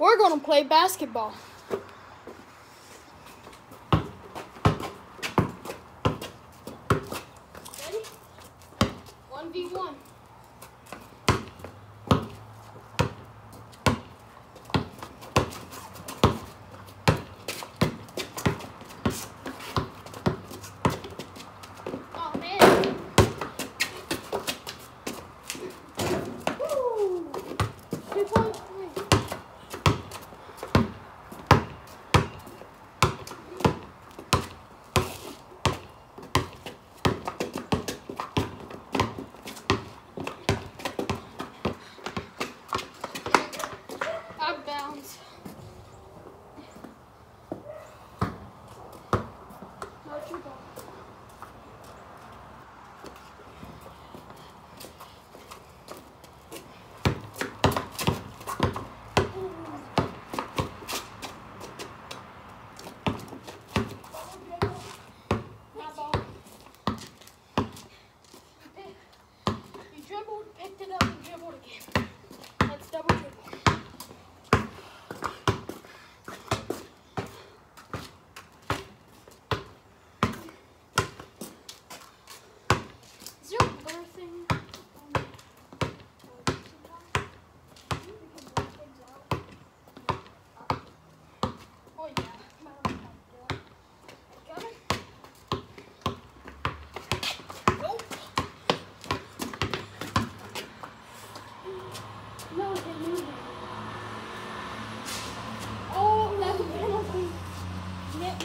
We're going to play basketball. Net